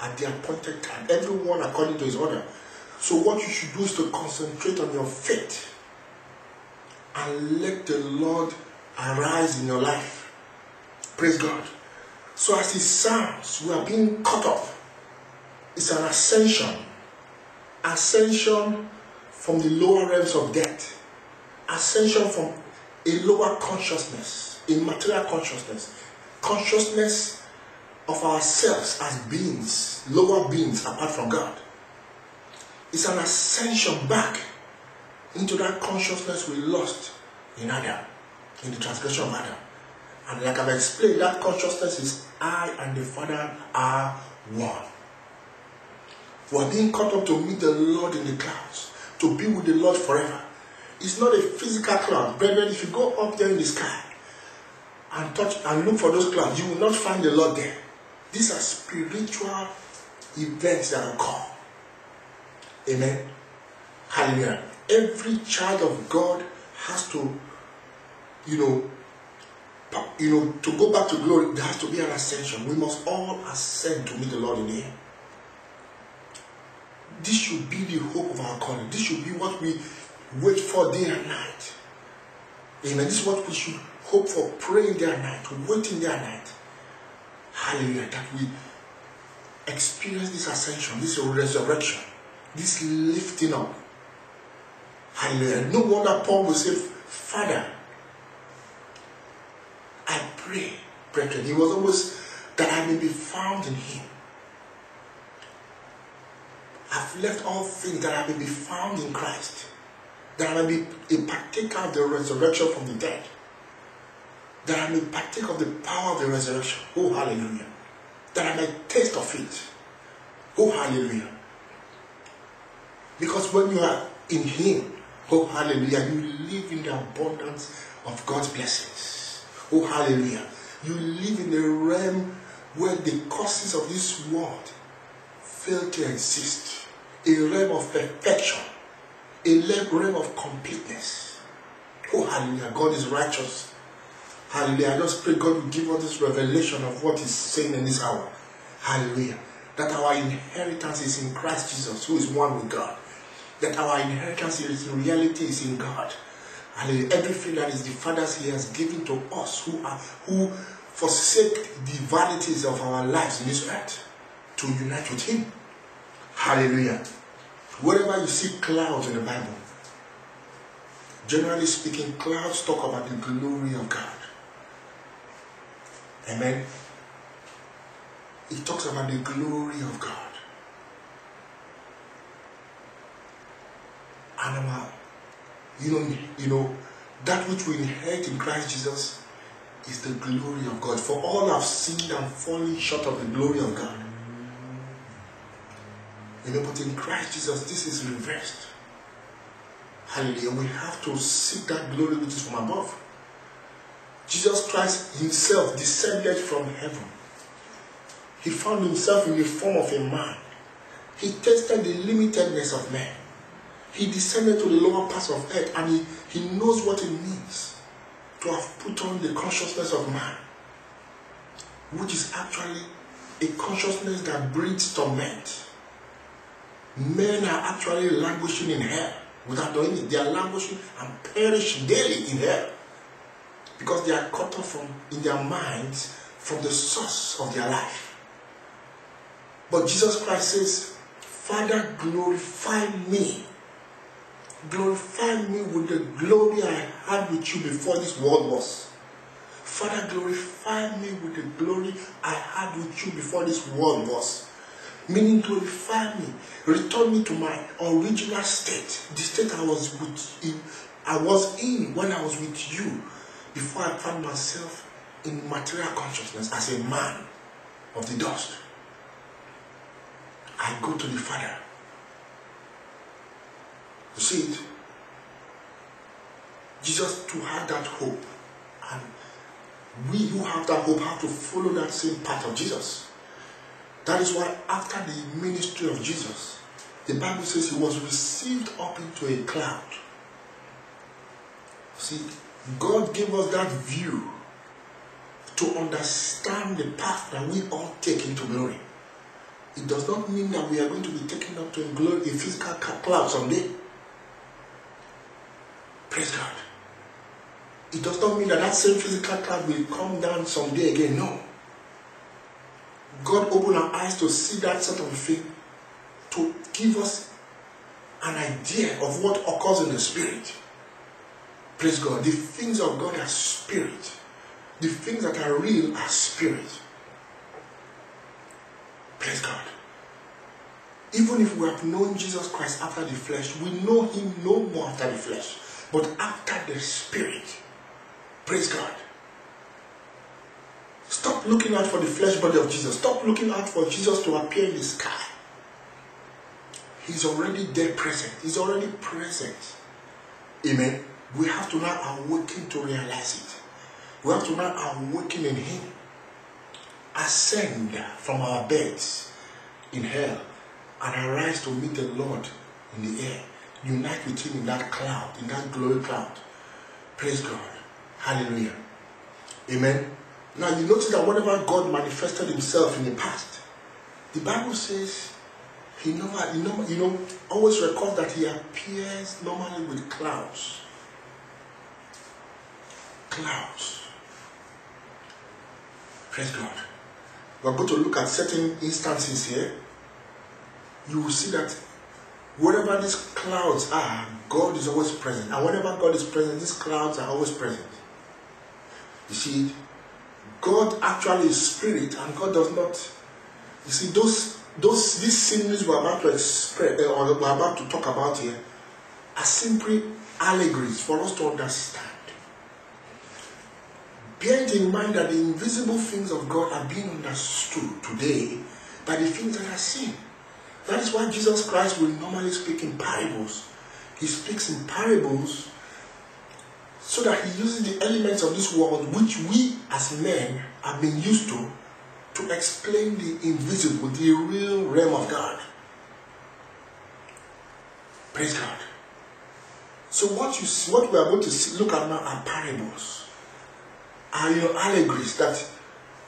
at the appointed time, everyone according to his order. So, what you should do is to concentrate on your faith and let the Lord arise in your life. Praise God. So, as it sounds, we are being cut off. It's an ascension. Ascension from the lower realms of death. Ascension from a lower consciousness, a material consciousness. Consciousness of ourselves as beings, lower beings apart from God. It's an ascension back into that consciousness we lost in Adam, in the transgression of Adam. And like I've explained, that consciousness is I and the Father are one. Are being caught up to meet the Lord in the clouds, to be with the Lord forever. It's not a physical cloud. Brethren, if you go up there in the sky and touch and look for those clouds, you will not find the Lord there. These are spiritual events that occur. Amen. Hallelujah. Every child of God has to, you know, you know, to go back to glory, there has to be an ascension. We must all ascend to meet the Lord in the air. This should be the hope of our calling. This should be what we wait for day and night. Amen. This is what we should hope for, praying day and night, waiting day and night. Hallelujah. That we experience this ascension, this resurrection, this lifting up. Hallelujah. No wonder Paul will say, Father, I pray, brethren. He was always that I may be found in him. I've left all things that I may be found in Christ. That I may be a partaker of the resurrection from the dead. That I may partake of the power of the resurrection. Oh, hallelujah. That I may taste of it. Oh, hallelujah. Because when you are in Him, oh, hallelujah, you live in the abundance of God's blessings. Oh, hallelujah. You live in a realm where the causes of this world fail to exist. A realm of perfection. A realm of completeness. Oh, hallelujah. God is righteous. Hallelujah. I just pray God will give us this revelation of what He's saying in this hour. Hallelujah. That our inheritance is in Christ Jesus, who is one with God. That our inheritance is in reality is in God. Hallelujah. Everything that is the Father's He has given to us who are who forsake the vanities of our lives in this earth to unite with Him. Hallelujah. Wherever you see clouds in the Bible, generally speaking, clouds talk about the glory of God. Amen. It talks about the glory of God. And you know, you know, that which we inherit in Christ Jesus is the glory of God. For all have sinned and fallen short of the glory of God. You know, but in Christ Jesus, this is reversed. Hallelujah. We have to seek that glory which is from above. Jesus Christ himself descended from heaven. He found himself in the form of a man. He tested the limitedness of man. He descended to the lower parts of earth and he, he knows what it means to have put on the consciousness of man, which is actually a consciousness that breeds torment. Men are actually languishing in hell without doing it. They are languishing and perish daily in hell because they are cut off from in their minds from the source of their life. But Jesus Christ says, Father, glorify me. Glorify me with the glory I had with you before this world was. Father, glorify me with the glory I had with you before this world was. Meaning, glorify me, return me to my original state, the state I was with in, I was in when I was with you before I found myself in material consciousness as a man of the dust. I go to the Father. You see it? Jesus to have that hope. And we who have that hope have to follow that same path of Jesus. That is why after the ministry of Jesus, the Bible says he was received up into a cloud. See, God gave us that view to understand the path that we all take into glory. it does not mean that we are going to be taken up to a, glory, a physical cloud someday. Praise God. It does not mean that that same physical cloud will come down someday again. No. God opened our eyes to see that sort of thing, to give us an idea of what occurs in the spirit. Praise God. The things of God are spirit. The things that are real are spirit. Praise God. Even if we have known Jesus Christ after the flesh, we know him no more after the flesh, but after the spirit. Praise God. Stop looking out for the flesh body of Jesus. Stop looking out for Jesus to appear in the sky. He's already there present. He's already present. Amen. We have to now awaken to realize it. We have to now awaken in Him. Ascend from our beds in hell and arise to meet the Lord in the air. Unite with Him in that cloud, in that glory cloud. Praise God. Hallelujah. Amen. Now you notice that whenever God manifested Himself in the past, the Bible says He never, you know, you know, always records that He appears normally with clouds. Clouds. Praise God. We're going to look at certain instances here. You will see that wherever these clouds are, God is always present. And whenever God is present, these clouds are always present. You see, God actually is spirit, and God does not. You see, those those these scenes we're about to express uh, or we're about to talk about here are simply allegories for us to understand. Bear in mind that the invisible things of God are being understood today by the things that are seen. That is why Jesus Christ will normally speak in parables. He speaks in parables so that he uses the elements of this world which we as men have been used to to explain the invisible, the real realm of God. Praise God. So what you what we are going to see, look at now are parables, are you know allegories that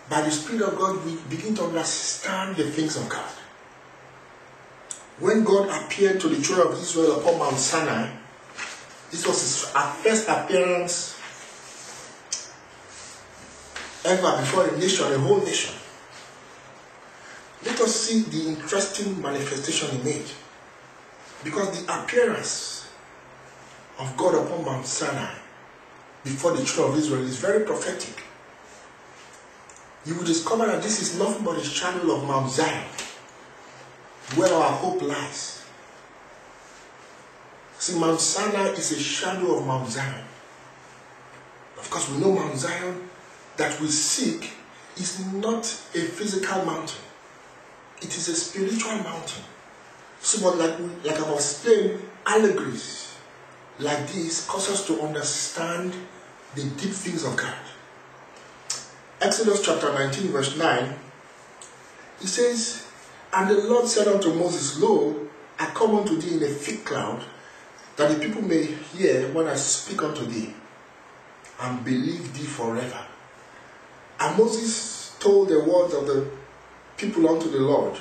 by the Spirit of God we begin to understand the things of God. When God appeared to the children of Israel upon Mount Sinai, this was his first appearance ever before a nation, a whole nation. Let us see the interesting manifestation he made. Because the appearance of God upon Mount Sinai before the children of Israel is very prophetic. You will discover that this is nothing but a shadow of Mount Zion, where our hope lies. See, Mount Sinai is a shadow of Mount Zion. Of course, we know Mount Zion that we seek is not a physical mountain. It is a spiritual mountain. So, but like, like I was saying, allegories like this cause us to understand the deep things of God. Exodus chapter 19, verse 9, it says, And the Lord said unto Moses, Lo, I come unto thee in a thick cloud, that the people may hear when I speak unto thee, and believe thee forever. And Moses told the words of the people unto the Lord.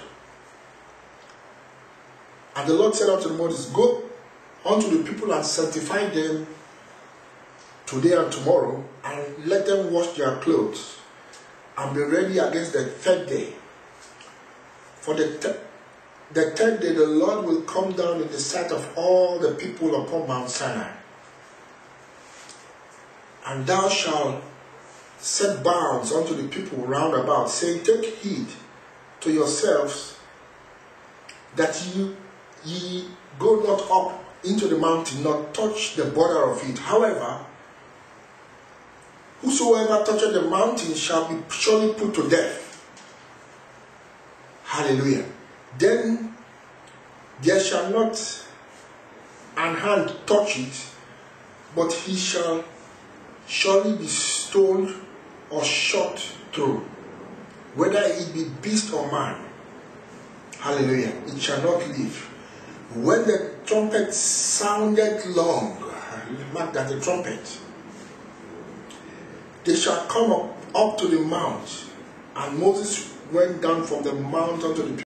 And the Lord said unto Moses, Go unto the people and sanctify them today and tomorrow, and let them wash their clothes, and be ready against the third day. For the, th- the third day the Lord will come down in the sight of all the people upon Mount Sinai. And thou shalt set bounds unto the people round about, saying, Take heed to yourselves that ye, ye go not up into the mountain, not touch the border of it. However, whosoever toucheth the mountain shall be surely put to death. Hallelujah. Then there shall not an hand touch it, but he shall surely be stoned or shot through whether it be beast or man. Hallelujah. It shall not live. When the trumpet sounded long, mark that the trumpet, they shall come up, up to the mount. And Moses went down from the mount unto the